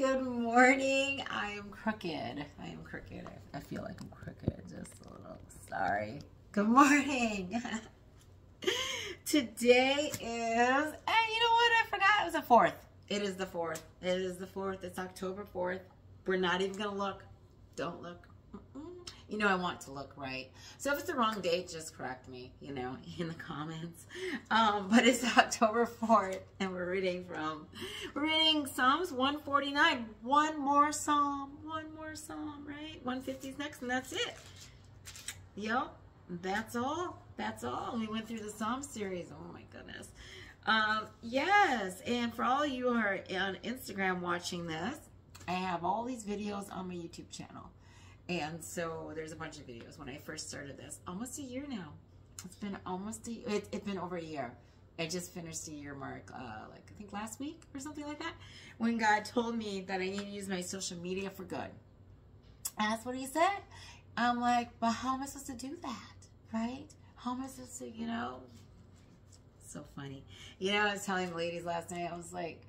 Good morning. I am crooked. I am crooked. I feel like I'm crooked. Just a little sorry. Good morning. Today is, and you know what? I forgot. It was the 4th. It is the 4th. It is the 4th. It's October 4th. We're not even going to look. Don't look. You know, I want to look right. So if it's the wrong date, just correct me, you know, in the comments. Um, but it's October 4th, and we're reading from, we're reading Psalms 149. One more Psalm, one more Psalm, right? 150 is next, and that's it. Yep, that's all. That's all. We went through the Psalm series. Oh my goodness. Um, yes, and for all you who are on Instagram watching this, I have all these videos on my YouTube channel. And so there's a bunch of videos when I first started this. Almost a year now. It's been almost a it, it's been over a year. I just finished a year mark, uh, like I think last week or something like that, when God told me that I need to use my social media for good. And that's what He said. I'm like, but how am I supposed to do that, right? How am I supposed to, you know? So funny. You know, I was telling the ladies last night. I was like,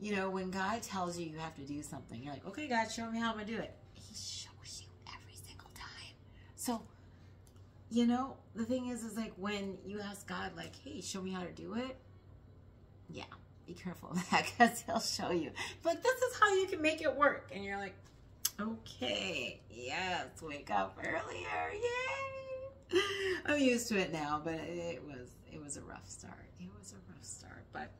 you know, when God tells you you have to do something, you're like, okay, God, show me how I'm gonna do it. He shows you every single time. So, you know, the thing is, is like when you ask God, like, hey, show me how to do it. Yeah, be careful of that because He'll show you. But this is how you can make it work, and you're like, okay, yes, wake up earlier, yay! I'm used to it now, but it was it was a rough start. It was a rough start, but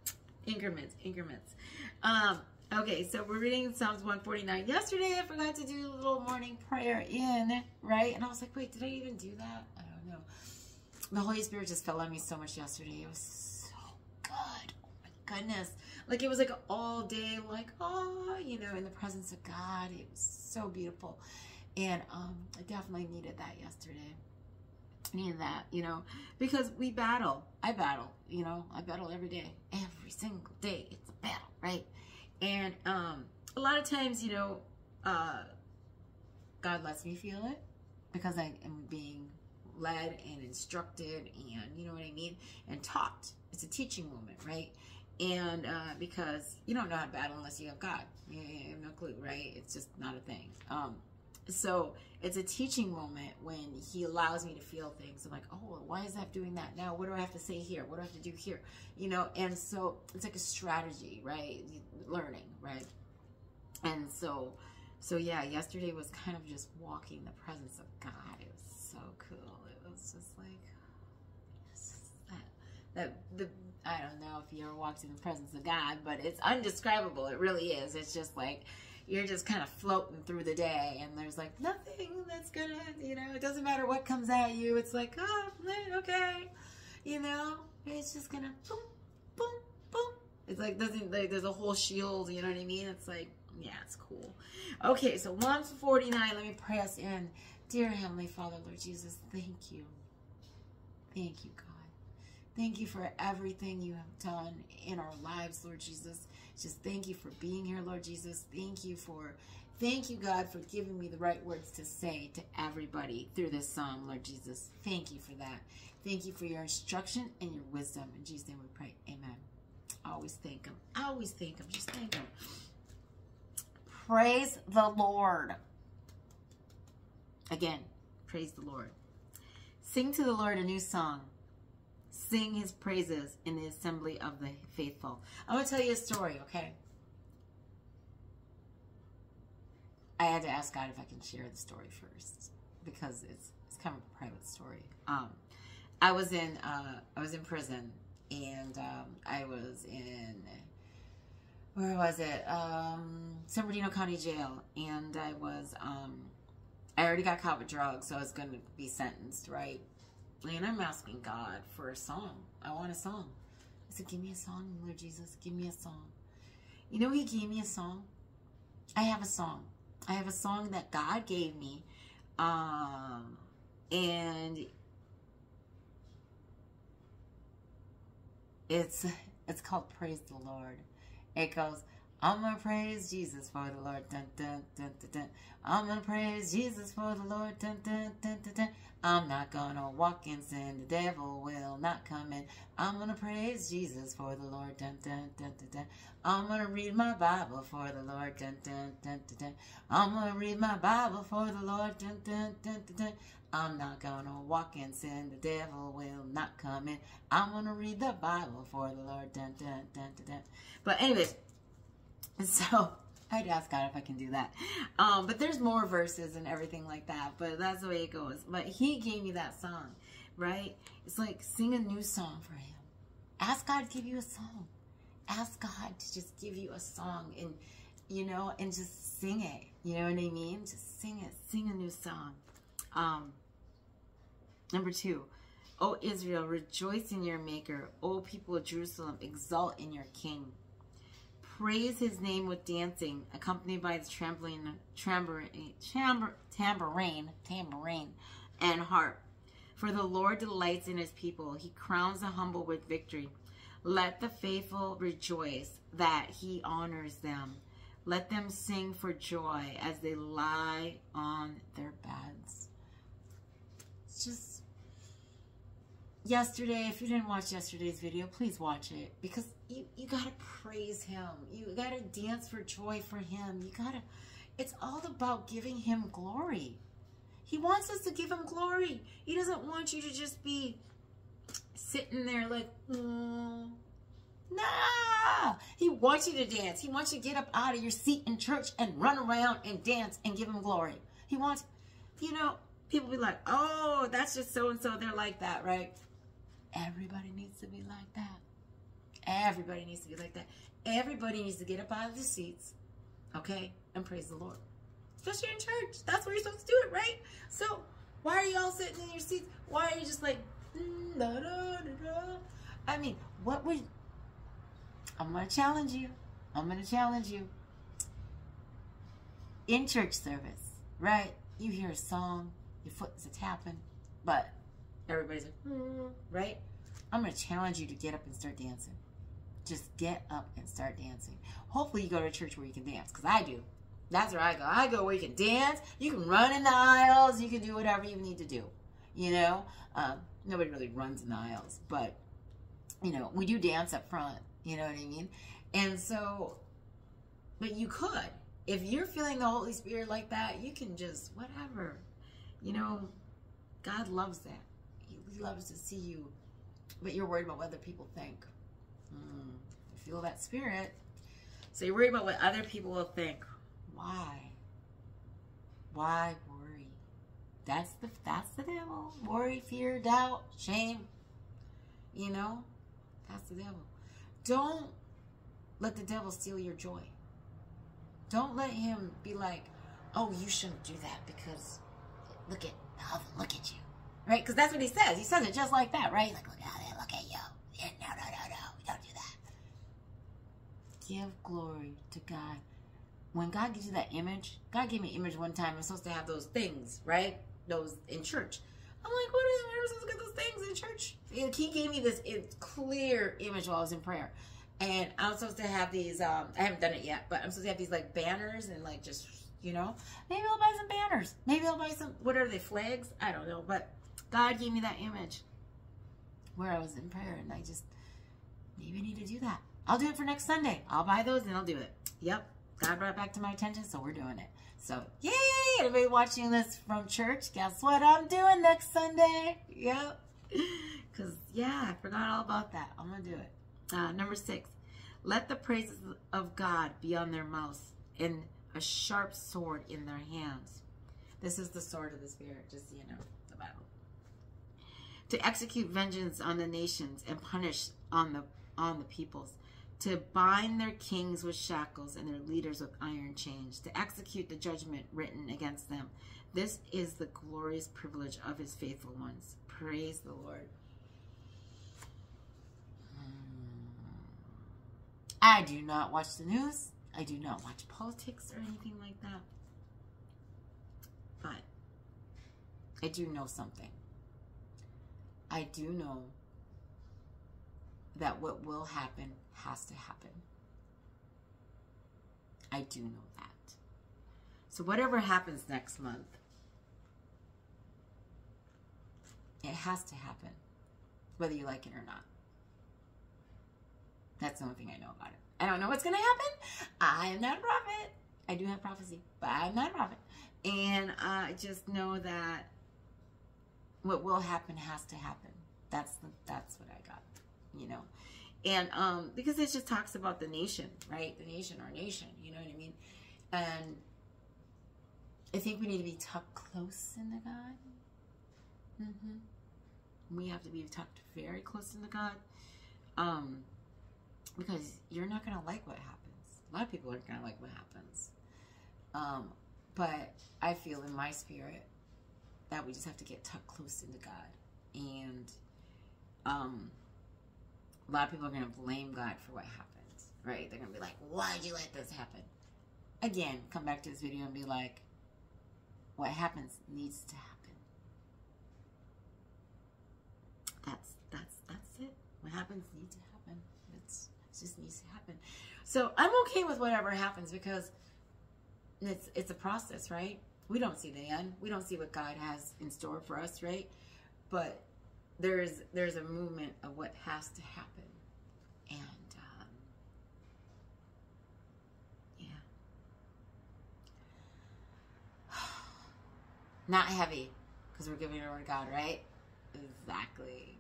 increments, increments. Um, okay, so we're reading Psalms 149. Yesterday, I forgot to do a little morning prayer in, right? And I was like, wait, did I even do that? I don't know. The Holy Spirit just fell on me so much yesterday. It was so good. Oh my goodness. Like it was like all day, like, oh, you know, in the presence of God. It was so beautiful. And um, I definitely needed that yesterday needed that, you know, because we battle. I battle, you know, I battle every day, every single day. It's a battle, right? And um, a lot of times, you know, uh, God lets me feel it because I am being led and instructed and, you know what I mean, and taught. It's a teaching moment, right? And uh, because you don't know how to battle unless you have God. You have no clue, right? It's just not a thing. Um, so it's a teaching moment when he allows me to feel things. I'm like, oh, why is that doing that? Now, what do I have to say here? What do I have to do here? You know, and so it's like a strategy, right? Learning, right? And so, so yeah, yesterday was kind of just walking the presence of God. It was so cool. It was just like, that, that the, I don't know if you ever walked in the presence of God, but it's undescribable. It really is. It's just like, you're just kind of floating through the day and there's like nothing that's gonna you know it doesn't matter what comes at you it's like oh okay you know? It's just gonna boom boom boom. It's like doesn't like there's a whole shield you know what i mean? It's like yeah it's cool. Okay so 149 let me pray us in. Dear heavenly father lord jesus thank you. Thank you god. Thank you for everything you have done in our lives, Lord Jesus. Just thank you for being here, Lord Jesus. Thank you for, thank you, God, for giving me the right words to say to everybody through this song, Lord Jesus. Thank you for that. Thank you for your instruction and your wisdom. In Jesus' name we pray. Amen. Always thank him. Always thank him. Just thank him. Praise the Lord. Again, praise the Lord. Sing to the Lord a new song sing his praises in the assembly of the faithful. I'm going to tell you a story, okay? I had to ask God if I can share the story first because it's it's kind of a private story. Um, I was in uh, I was in prison and um, I was in where was it? Um, San Bernardino County Jail, and I was um, I already got caught with drugs, so I was going to be sentenced, right? And I'm asking God for a song. I want a song. I said, Give me a song, Lord Jesus. Give me a song. You know, He gave me a song. I have a song. I have a song that God gave me. Um, and it's it's called Praise the Lord. It goes, I'm gonna praise Jesus for the Lord. Dun, dun, dun, dun, dun. I'm gonna praise Jesus for the Lord. Dun, dun, dun, dun, dun. I'm not gonna walk in sin. The devil will not come in. I'm gonna praise Jesus for the Lord. Dun, dun, dun, dun, dun. I'm gonna read my Bible for the Lord. Dun, dun, dun, dun, dun. I'm gonna read my Bible for the Lord. Dun, dun, dun, dun, dun. I'm not gonna walk in sin. The devil will not come in. I'm gonna read the Bible for the Lord. Dun, dun, dun, dun, dun. But anyways, so I'd ask God if I can do that. Um, but there's more verses and everything like that. But that's the way it goes. But He gave me that song, right? It's like sing a new song for Him. Ask God to give you a song. Ask God to just give you a song and you know and just sing it. You know what I mean? Just sing it. Sing a new song. Um, number two. O Israel, rejoice in your Maker. O people of Jerusalem, exult in your King. Praise his name with dancing, accompanied by the trembling, tambourine, tambourine, tambourine, and harp. For the Lord delights in his people. He crowns the humble with victory. Let the faithful rejoice that he honors them. Let them sing for joy as they lie on their beds. It's just yesterday, if you didn't watch yesterday's video, please watch it because you, you got to praise him. You got to dance for joy for him. You got to, it's all about giving him glory. He wants us to give him glory. He doesn't want you to just be sitting there like, mm. nah. He wants you to dance. He wants you to get up out of your seat in church and run around and dance and give him glory. He wants, you know, people be like, oh, that's just so and so. They're like that, right? Everybody needs to be like that. Everybody needs to be like that. Everybody needs to get up out of the seats, okay, and praise the Lord. Especially in church. That's where you're supposed to do it, right? So why are you all sitting in your seats? Why are you just like, mm, da, da, da, I mean, what would... I'm going to challenge you. I'm going to challenge you. In church service, right? You hear a song, your foot is tapping, but everybody's like, mm, right? I'm going to challenge you to get up and start dancing. Just get up and start dancing. Hopefully you go to a church where you can dance, because I do. That's where I go. I go where you can dance, you can run in the aisles, you can do whatever you need to do. You know, um, nobody really runs in the aisles, but you know, we do dance up front. You know what I mean? And so, but you could. If you're feeling the Holy Spirit like that, you can just, whatever. You know, God loves that. He loves to see you, but you're worried about what other people think. Mm, feel that spirit. So you're worried about what other people will think. Why? Why worry? That's the that's the devil. Worry, fear, doubt, shame. You know, that's the devil. Don't let the devil steal your joy. Don't let him be like, "Oh, you shouldn't do that because look at look at you." Right? Because that's what he says. He says it just like that, right? Like, look at it, look at you. Yeah, no, no, no, no, don't do that. Give glory to God. When God gives you that image, God gave me an image one time. I'm supposed to have those things, right? Those in church. I'm like, what is I'm supposed to get those things in church? He gave me this clear image while I was in prayer. And I'm supposed to have these, um, I haven't done it yet, but I'm supposed to have these like banners and like just, you know, maybe I'll buy some banners. Maybe I'll buy some, what are they, flags? I don't know. But God gave me that image where I was in prayer and I just, maybe need to do that. I'll do it for next Sunday. I'll buy those and I'll do it. Yep. God brought it back to my attention, so we're doing it. So, yay! Everybody watching this from church, guess what I'm doing next Sunday? Yep. Because, yeah, I forgot all about that. I'm going to do it. Uh, number six, let the praises of God be on their mouths and a sharp sword in their hands. This is the sword of the Spirit, just so you know to execute vengeance on the nations and punish on the on the peoples to bind their kings with shackles and their leaders with iron chains to execute the judgment written against them this is the glorious privilege of his faithful ones praise the lord hmm. I do not watch the news. I do not watch politics or anything like that. But I do know something. I do know that what will happen has to happen. I do know that. So whatever happens next month, it has to happen, whether you like it or not. That's the only thing I know about it. I don't know what's going to happen. I am not a prophet. I do have prophecy, but I'm not a prophet. And I just know that what will happen has to happen. That's the, that's what I got, you know. And um, because it just talks about the nation, right? The nation, our nation, you know what I mean? And I think we need to be tucked close into God. Mm-hmm. We have to be tucked very close into God. Um, because you're not going to like what happens. A lot of people aren't going to like what happens. Um, but I feel in my spirit that we just have to get tucked close into God. And um, a lot of people are going to blame God for what happens, right? They're going to be like, why'd you let this happen? Again, come back to this video and be like, what happens needs to happen. That's, that's, that's it. What happens needs to happen. It's, it just needs to happen. So I'm okay with whatever happens because it's, it's a process, right? We don't see the end. We don't see what God has in store for us, right? But there's there's a movement of what has to happen, and um, yeah, not heavy because we're giving it over to God, right? Exactly.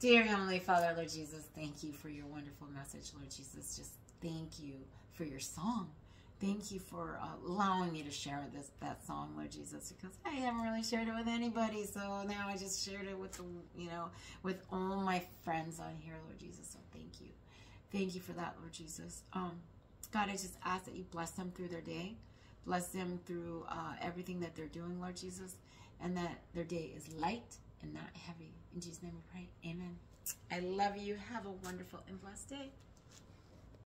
Dear Heavenly Father, Lord Jesus, thank you for your wonderful message, Lord Jesus. Just thank you for your song thank you for uh, allowing me to share this that song, Lord Jesus, because I haven't really shared it with anybody. So now I just shared it with the, you know, with all my friends on here, Lord Jesus. So thank you, thank you for that, Lord Jesus. Um, God, I just ask that you bless them through their day, bless them through uh, everything that they're doing, Lord Jesus, and that their day is light and not heavy. In Jesus' name we pray. Amen. I love you. Have a wonderful and blessed day.